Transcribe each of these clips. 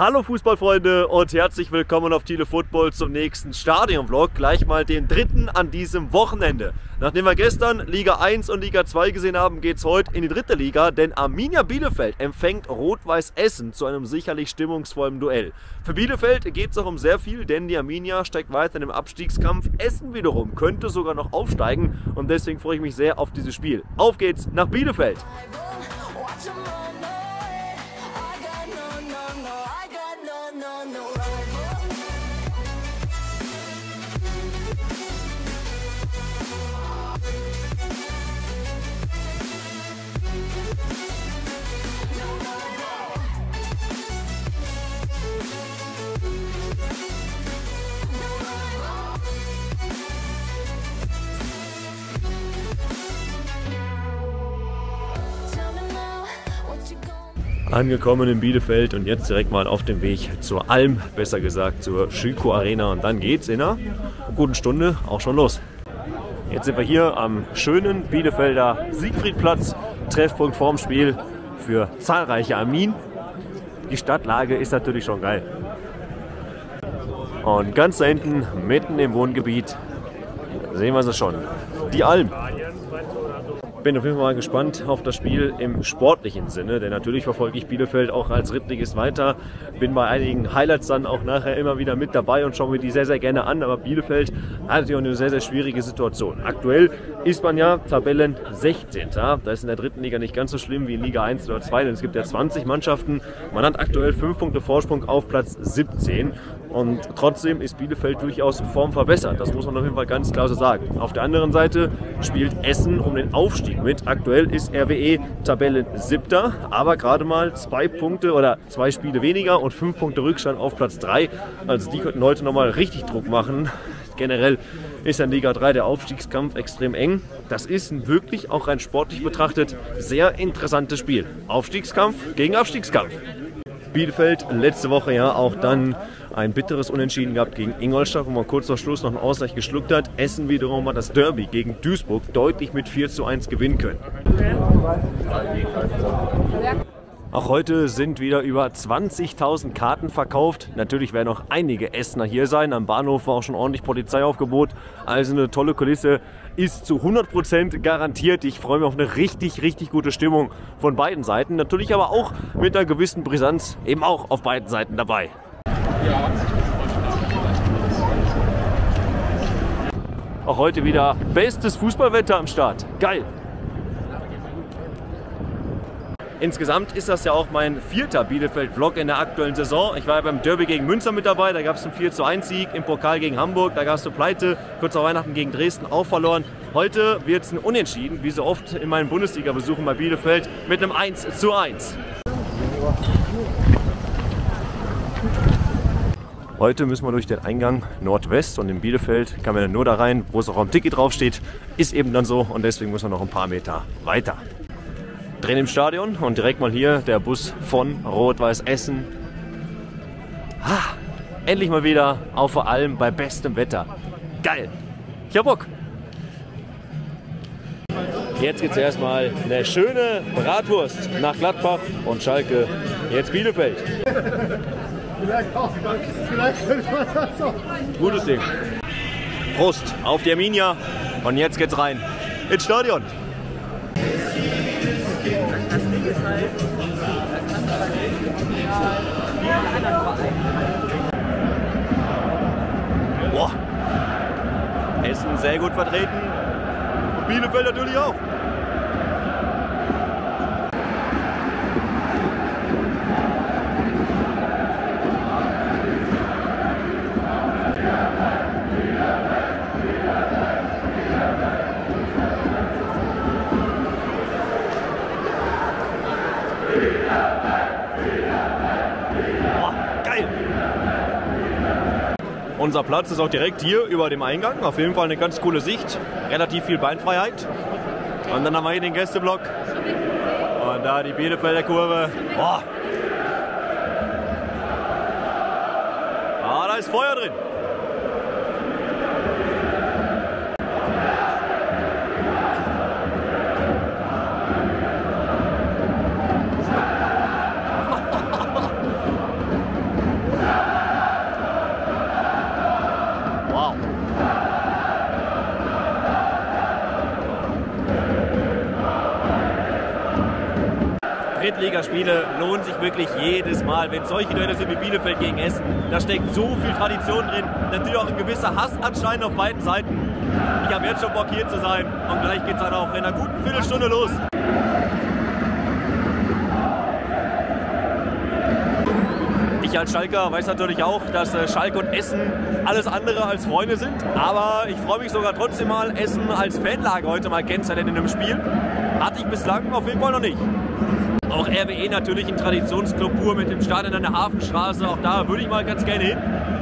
Hallo Fußballfreunde und herzlich willkommen auf Tele Football zum nächsten Stadion-Vlog. Gleich mal den dritten an diesem Wochenende. Nachdem wir gestern Liga 1 und Liga 2 gesehen haben, geht es heute in die dritte Liga, denn Arminia Bielefeld empfängt Rot-Weiß Essen zu einem sicherlich stimmungsvollen Duell. Für Bielefeld geht es auch um sehr viel, denn die Arminia steigt weiter im Abstiegskampf. Essen wiederum könnte sogar noch aufsteigen und deswegen freue ich mich sehr auf dieses Spiel. Auf geht's nach Bielefeld! Angekommen in Bielefeld und jetzt direkt mal auf dem Weg zur Alm, besser gesagt zur Schüko Arena. Und dann geht's in einer guten Stunde auch schon los. Jetzt sind wir hier am schönen Bielefelder Siegfriedplatz, Treffpunkt vorm Spiel für zahlreiche Armin. Die Stadtlage ist natürlich schon geil. Und ganz da hinten, mitten im Wohngebiet, sehen wir sie schon. Die Alm. Bin auf jeden Fall mal gespannt auf das Spiel im sportlichen Sinne, denn natürlich verfolge ich Bielefeld auch als Drittligist weiter. Bin bei einigen Highlights dann auch nachher immer wieder mit dabei und schaue mir die sehr, sehr gerne an. Aber Bielefeld hat auch eine sehr, sehr schwierige Situation. Aktuell ist man ja Tabellen 16. Das ist in der dritten Liga nicht ganz so schlimm wie in Liga 1 oder 2, denn es gibt ja 20 Mannschaften. Man hat aktuell 5 Punkte Vorsprung auf Platz 17. Und trotzdem ist Bielefeld durchaus Form verbessert. Das muss man auf jeden Fall ganz klar so sagen. Auf der anderen Seite spielt Essen um den Aufstieg mit. Aktuell ist RWE Tabellen siebter, aber gerade mal zwei Punkte oder zwei Spiele weniger und fünf Punkte Rückstand auf Platz 3. Also die könnten heute nochmal richtig Druck machen. Generell ist in Liga 3 der Aufstiegskampf extrem eng. Das ist wirklich auch rein sportlich betrachtet sehr interessantes Spiel. Aufstiegskampf gegen Aufstiegskampf. Bielefeld letzte Woche ja auch dann ein bitteres Unentschieden gehabt gegen Ingolstadt, wo man kurz vor Schluss noch einen Ausgleich geschluckt hat. Essen wiederum hat das Derby gegen Duisburg deutlich mit 4 zu 1 gewinnen können. Auch heute sind wieder über 20.000 Karten verkauft. Natürlich werden noch einige Essener hier sein. Am Bahnhof war auch schon ordentlich Polizeiaufgebot. Also eine tolle Kulisse ist zu 100% garantiert. Ich freue mich auf eine richtig, richtig gute Stimmung von beiden Seiten. Natürlich aber auch mit einer gewissen Brisanz eben auch auf beiden Seiten dabei. Auch heute wieder bestes Fußballwetter am Start. Geil. Insgesamt ist das ja auch mein vierter Bielefeld-Vlog in der aktuellen Saison. Ich war ja beim Derby gegen Münster mit dabei, da gab es einen 4 zu 1 Sieg, im Pokal gegen Hamburg, da gab es eine Pleite, kurz vor Weihnachten gegen Dresden auch verloren. Heute wird es ein Unentschieden, wie so oft in meinen Bundesliga-Besuchen bei Bielefeld, mit einem 1 zu 1. Heute müssen wir durch den Eingang Nordwest und in Bielefeld kann man nur da rein, wo es auch am Ticket draufsteht. Ist eben dann so und deswegen müssen wir noch ein paar Meter weiter. Drehen im Stadion und direkt mal hier der Bus von Rot-Weiß Essen. Ah, endlich mal wieder auf vor allem bei bestem Wetter. Geil. Ich hab Bock. Jetzt gibt es erstmal eine schöne Bratwurst nach Gladbach und Schalke. Jetzt Bielefeld. Gutes Ding. Prost auf die Arminia. Und jetzt geht's rein ins Stadion. Boah. Essen sehr gut vertreten. Und Bielefeld natürlich auch. Boah, geil. Unser Platz ist auch direkt hier über dem Eingang. Auf jeden Fall eine ganz coole Sicht. Relativ viel Beinfreiheit. Und dann haben wir hier den Gästeblock. Und da die Bielefelder Kurve. Boah. Ah, da ist Feuer drin. Wenn solche Duelle sind wie Bielefeld gegen Essen, da steckt so viel Tradition drin. Natürlich auch ein gewisser Hass anscheinend auf beiden Seiten. Ich habe jetzt schon Bock hier zu sein und gleich geht es dann auch in einer guten Viertelstunde los. Ich als Schalker weiß natürlich auch, dass äh, Schalke und Essen alles andere als Freunde sind. Aber ich freue mich sogar trotzdem mal, Essen als Fanlage heute mal kennenzulernen in einem Spiel. Hatte ich bislang auf jeden Fall noch nicht. Auch RWE natürlich ein Traditionsclub pur mit dem Stadion an der Hafenstraße. Auch da würde ich mal ganz gerne hin.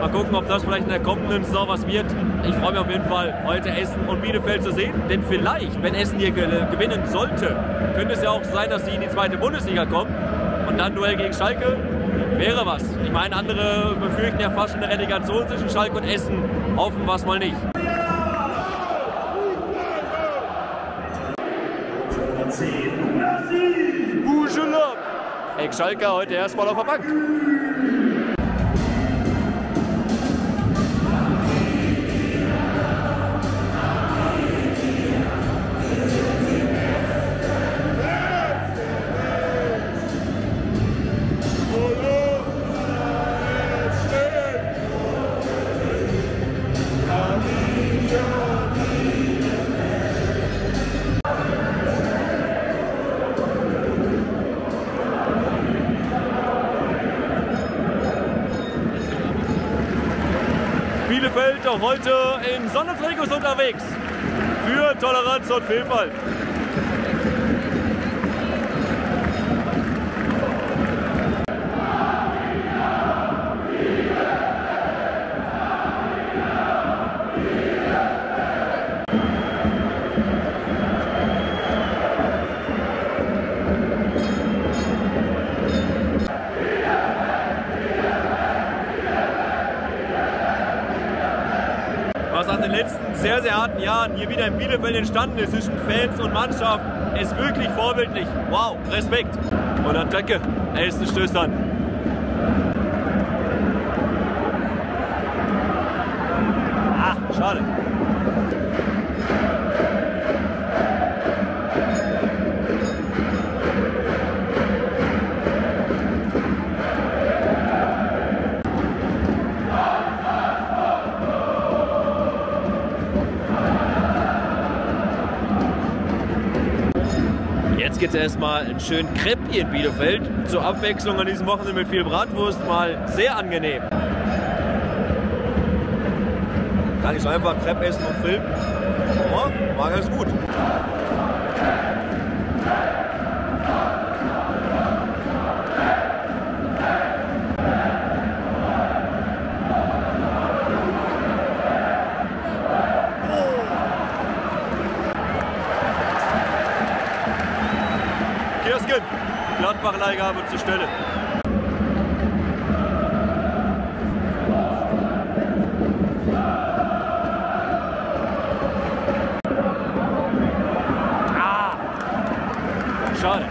Mal gucken, ob das vielleicht in der kommenden Saison was wird. Ich freue mich auf jeden Fall, heute Essen und Bielefeld zu sehen. Denn vielleicht, wenn Essen hier ge- gewinnen sollte, könnte es ja auch sein, dass sie in die zweite Bundesliga kommen. Und dann Duell gegen Schalke wäre was. Ich meine, andere befürchten ja fast eine Relegation zwischen Schalke und Essen. Hoffen wir es mal nicht. Schalke heute erstmal auf der Bank. Auch heute in Sonnentrikots unterwegs. Für Toleranz und Vielfalt. Nach den letzten sehr, sehr harten Jahren hier wieder in Bielefeld entstanden ist zwischen Fans und Mannschaft, ist wirklich vorbildlich. Wow, Respekt. Und dann Trecke, Elsten stößt an. Jetzt erstmal einen schönen Crepe hier in Bielefeld. Zur Abwechslung an diesem Wochenende mit viel Bratwurst mal sehr angenehm. Kann ich so einfach Crepe essen und filmen? Ja, war ganz gut. Gladbach-Leihgabe zur Stelle. Ah, schade.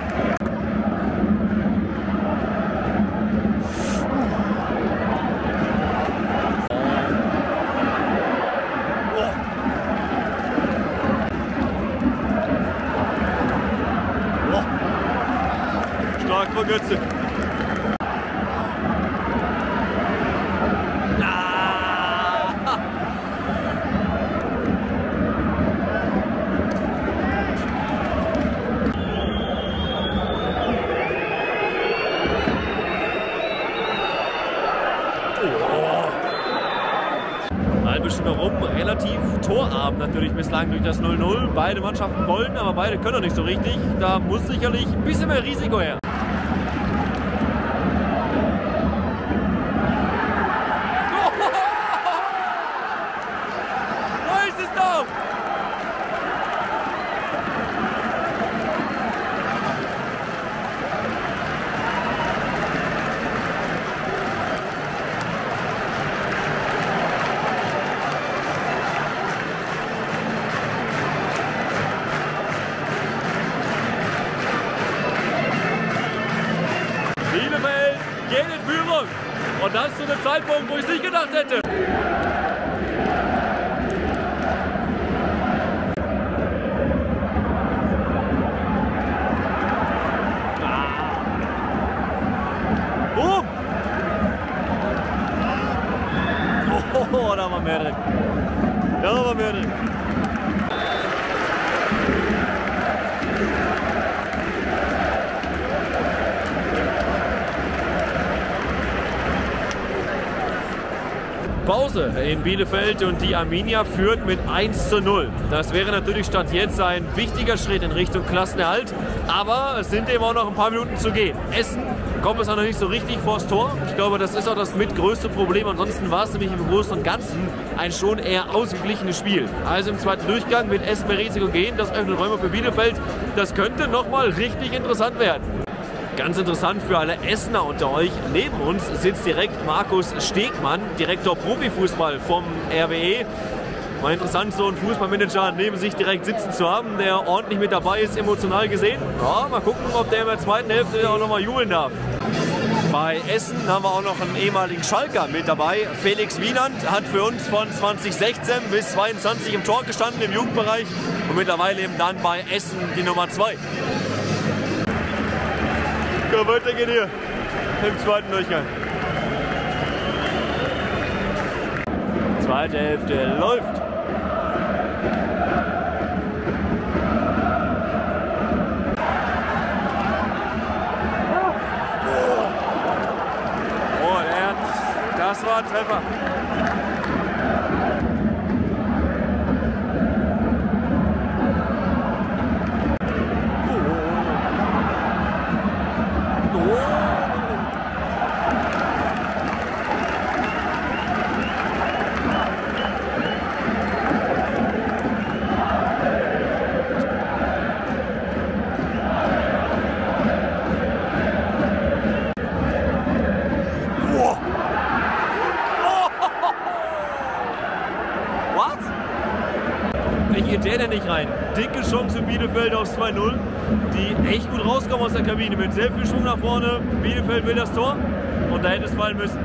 Stark von Götze. Ah! Oh. Halbe Stunde rum, relativ torarm bislang durch das 0-0. Beide Mannschaften wollen, aber beide können noch nicht so richtig. Da muss sicherlich ein bisschen mehr Risiko her. Da war mehr drin. Pause in Bielefeld und die Arminia führt mit 1 zu 0. Das wäre natürlich Stand jetzt ein wichtiger Schritt in Richtung Klassenerhalt, aber es sind eben auch noch ein paar Minuten zu gehen. Essen kommt es auch noch nicht so richtig vors Tor. Ich glaube, das ist auch das mitgrößte Problem. Ansonsten war es nämlich im Großen und Ganzen ein schon eher ausgeglichenes Spiel. Also im zweiten Durchgang mit bei Risiko gehen, das öffnet Räume für Bielefeld. Das könnte nochmal richtig interessant werden. Ganz interessant für alle Essener unter euch. Neben uns sitzt direkt Markus Stegmann, Direktor Profifußball vom RWE. Mal interessant, so einen Fußballmanager neben sich direkt sitzen zu haben, der ordentlich mit dabei ist, emotional gesehen. Ja, mal gucken, ob der in der zweiten Hälfte auch nochmal jubeln darf. Bei Essen haben wir auch noch einen ehemaligen Schalker mit dabei. Felix Wienand hat für uns von 2016 bis 2022 im Tor gestanden im Jugendbereich und mittlerweile eben dann bei Essen die Nummer 2. Ja, weiter geht hier im zweiten Durchgang. Zweite Hälfte läuft. War ein Treffer. What? Wie geht der denn nicht rein? Dicke Chance für Bielefeld aufs 2-0, die echt gut rauskommen aus der Kabine mit sehr viel Schwung nach vorne. Bielefeld will das Tor und da hätte es fallen müssen.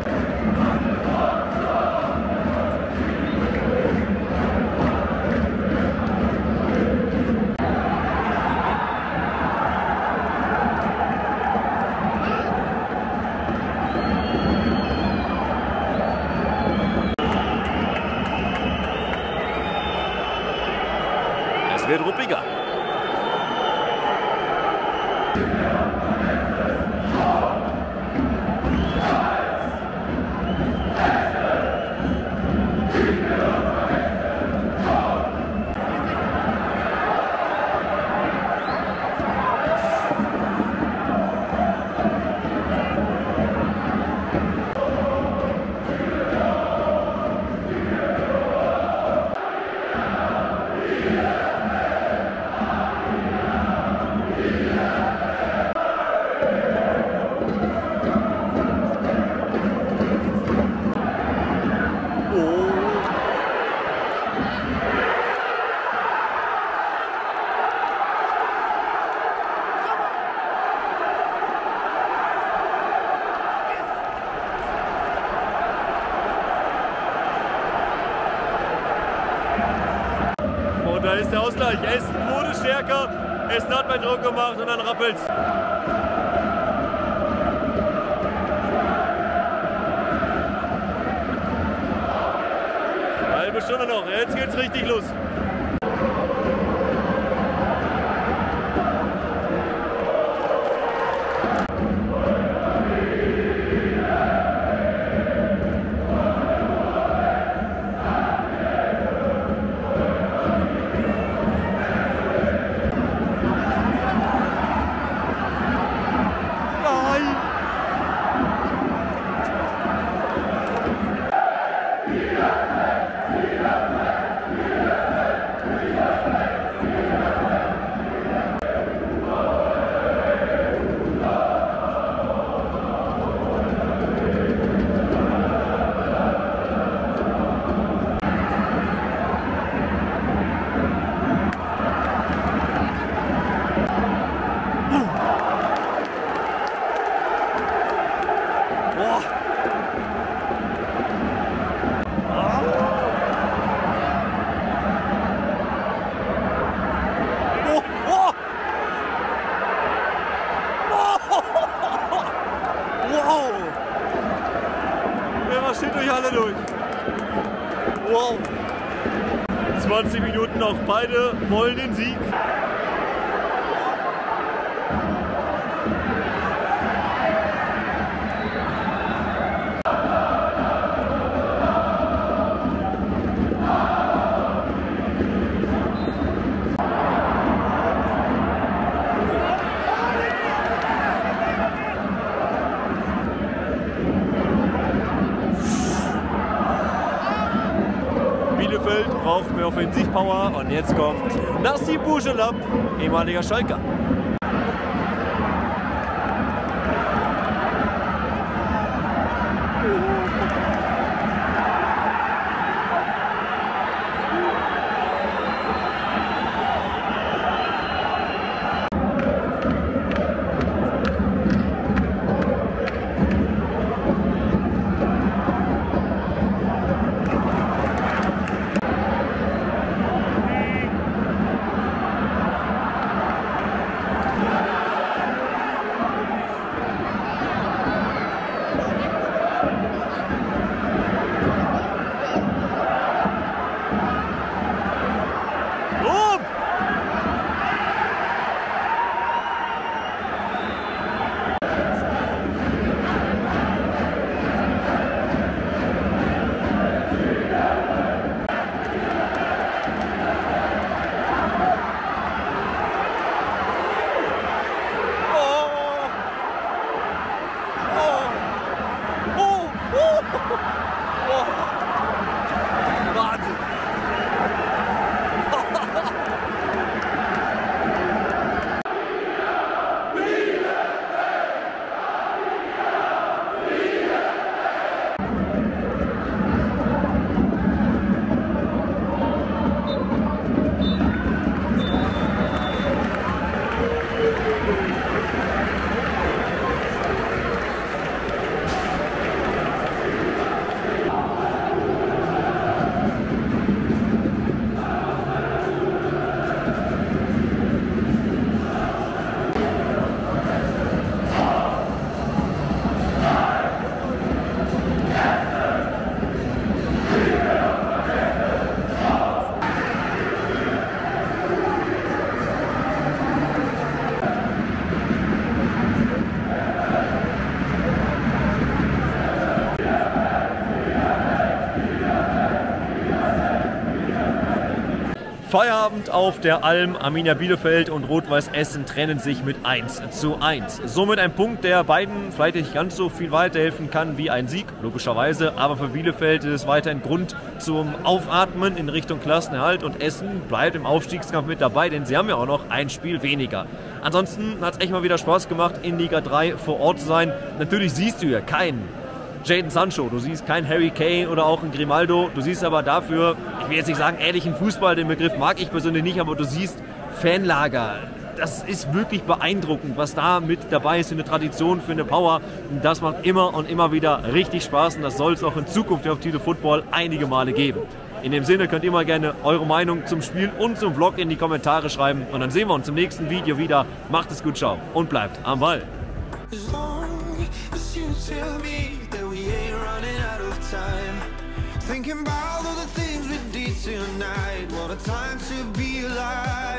Und da ist der Ausgleich. Essen wurde stärker. Essen hat mehr Druck gemacht und dann rappelt's. Halbe Stunde noch. Jetzt geht's richtig los. Beide wollen den Sieg. Offensivpower und jetzt kommt Nassim Bujelab, ehemaliger Schalker. Feierabend auf der Alm. Arminia Bielefeld und Rot-Weiß Essen trennen sich mit 1 zu 1. Somit ein Punkt, der beiden vielleicht nicht ganz so viel weiterhelfen kann wie ein Sieg, logischerweise. Aber für Bielefeld ist es weiterhin Grund zum Aufatmen in Richtung Klassenerhalt. Und Essen bleibt im Aufstiegskampf mit dabei, denn sie haben ja auch noch ein Spiel weniger. Ansonsten hat es echt mal wieder Spaß gemacht, in Liga 3 vor Ort zu sein. Natürlich siehst du ja keinen Jaden Sancho, du siehst kein Harry Kane oder auch ein Grimaldo, du siehst aber dafür, ich will jetzt nicht sagen ehrlichen Fußball, den Begriff mag ich persönlich nicht, aber du siehst Fanlager. Das ist wirklich beeindruckend, was da mit dabei ist für eine Tradition, für eine Power. Und das macht immer und immer wieder richtig Spaß und das soll es auch in Zukunft auf Tito Football einige Male geben. In dem Sinne könnt ihr mal gerne eure Meinung zum Spiel und zum Vlog in die Kommentare schreiben und dann sehen wir uns im nächsten Video wieder. Macht es gut, ciao und bleibt am Ball. As long as you tell me Thinking about all the things we did tonight. What a time to be alive.